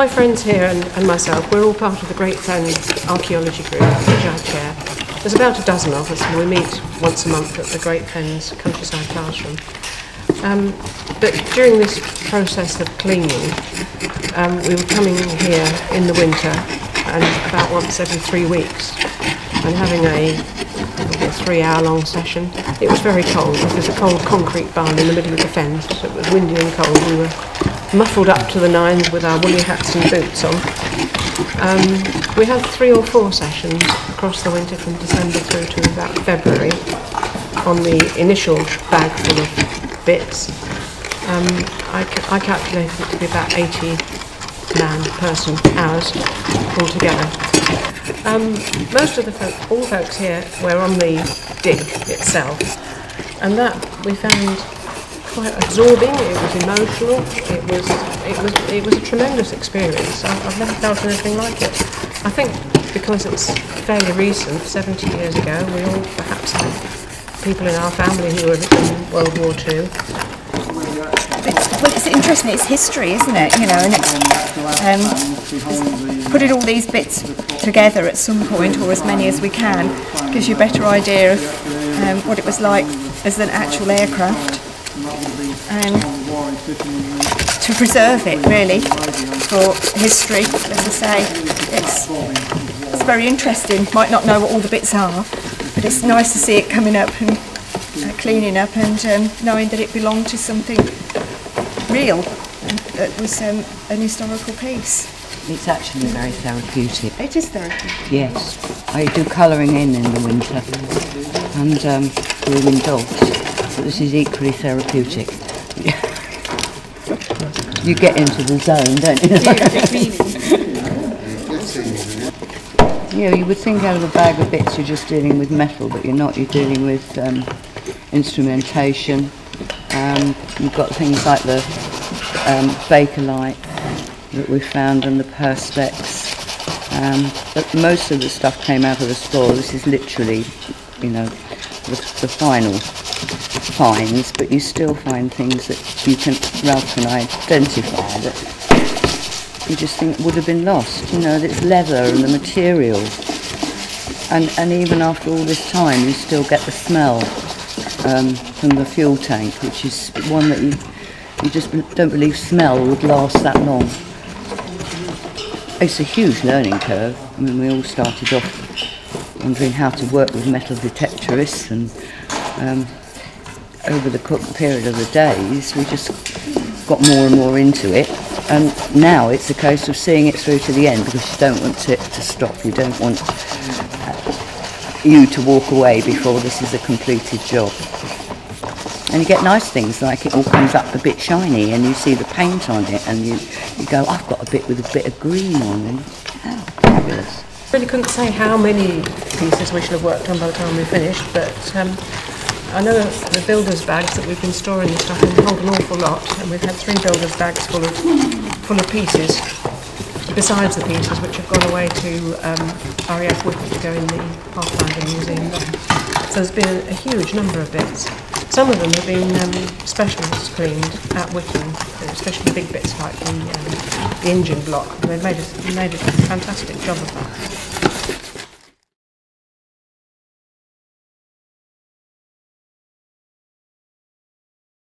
my friends here and, and myself, we're all part of the Great Fen Archaeology Group, which I chair. There's about a dozen of us, and we meet once a month at the Great Fens Countryside Classroom. Um, but during this process of cleaning, um, we were coming here in the winter and about once every three weeks and having a, a three hour long session. It was very cold. There's a cold concrete barn in the middle of the fens, so it was windy and cold. We were muffled up to the nines with our woolly hats and boots on. Um, we had three or four sessions across the winter from December through to about February on the initial bag full of bits. Um, I, I calculated it to be about 80 man person hours altogether. Um, most of the folk, all folks here were on the dig itself, and that we found quite absorbing. It was emotional. It was it was it was a tremendous experience. I've, I've never felt anything like it. I think because it's fairly recent, 70 years ago, we all perhaps had people in our family who were in World War II. It's, well, it's interesting. It's history, isn't it? You know, and it's, um, putting all these bits together at some point, or as many as we can, gives you a better idea of um, what it was like as an actual aircraft, and to preserve it really for history. As I say, it's it's very interesting. Might not know what all the bits are, but it's nice to see it coming up and uh, cleaning up and um, knowing that it belonged to something real and that was um, an historical piece. It's actually very therapeutic. It is therapeutic. Yes, I do colouring in in the winter and um, grooming dogs, but this is equally therapeutic. you get into the zone, don't you? you know, you would think out of a bag of bits you're just dealing with metal, but you're not. You're dealing with um, instrumentation. Um, you've got things like the um, Bakelite that we found and the Perspex. Um, but most of the stuff came out of the store. This is literally, you know, the, the final finds, but you still find things that you can, Ralph I identify that you just think would have been lost. You know, it's leather and the material. And, and even after all this time, you still get the smell um, from the fuel tank, which is one that you, you just don't believe smell would last that long. It's a huge learning curve. I mean, we all started off wondering how to work with metal detectorists and um, over the period of the days, we just got more and more into it. And now it's a case of seeing it through to the end because you don't want it to stop. You don't want uh, you to walk away before this is a completed job. And you get nice things like it all comes up a bit shiny and you see the paint on it and you, you go, I've got a bit with a bit of green on and oh, fabulous. Really couldn't say how many pieces we should have worked on by the time we finished, but um, I know the builders' bags that we've been storing this stuff in hold an awful lot, and we've had three builders' bags full of full of pieces, besides the pieces which have gone away to um, RAF Wicklow to go in the Pathfinder Museum. So there's been a, a huge number of bits. Some of them have been um, cleaned at Wicklow, especially big bits like the, um, the engine block. They've made a, made a fantastic job of that.